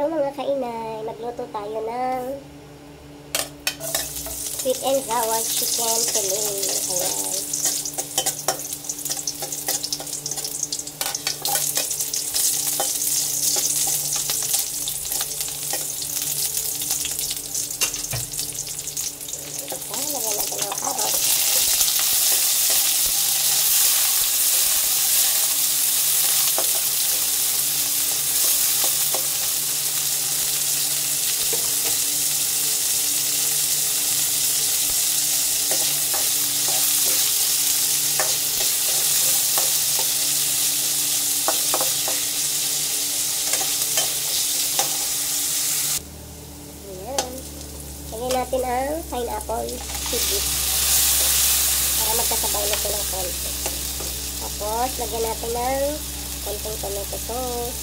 Hello mga kainay, magluto tayo ng sweet and sour chicken fillet. Ayan. Ayan, lagyan natin ng carrot. Ayan. Lagyan natin ang pineapple seedless para magkasabaw na ng konti. Tapos, lagyan natin ng konting tomato sauce.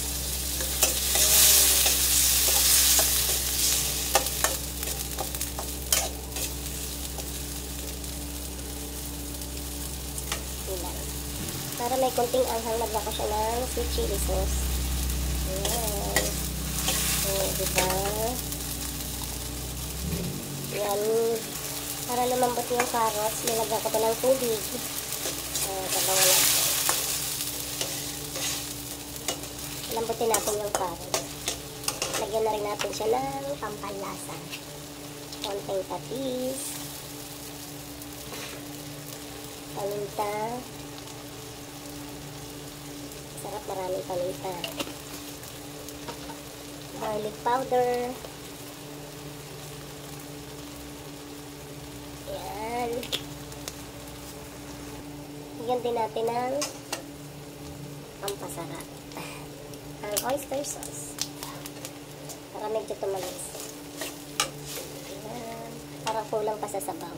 Ayan. Ilan. Para may konting anghang, lagyan ko siya ng sweet chili sauce. Ayan. Oh, diba? Para lumambot yung carrots, nilagyan ko pa ng tubig. Uh, tabangan natin. Lambutin natin yung carrots. Lagyan na rin natin siya ng pampalasa. Konting patis. Paminta. Sarap maraming paminta. Garlic powder. Bigyan din natin ng pampasarap. Ang oyster sauce. Para medyo tumalis. Yan. Parang kulang pa sa sabaw.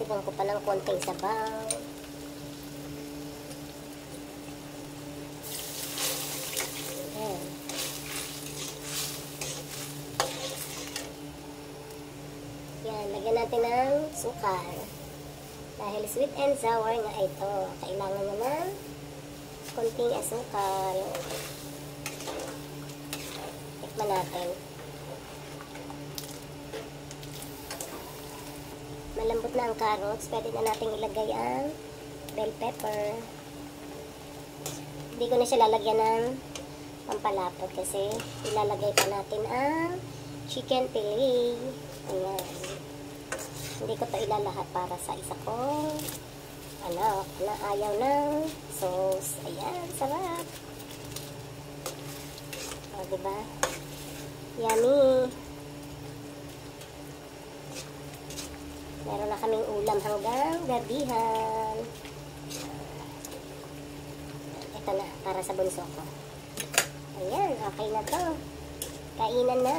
Bigyan ko pa ng konting sabaw. Yan. Yan, lagyan natin ng sukal. Dahil sweet and sour nga ito, kailangan nyo ng konting asukal. Tikman natin. Malambot na ang carrots, pwede na natin ilagay ang bell pepper. Hindi ko na siya lalagyan ng pampalapot kasi ilalagay pa natin ang chicken fillet. Ayan. Hindi ko to ilalahat para sa isa kong anak na ayaw ng sauce. Ayan, sarap. O, diba? Yummy. Meron na kaming ulam hanggang gabihan. Ito na, para sa bunso ko. Ayan, okay na to. Kainan na.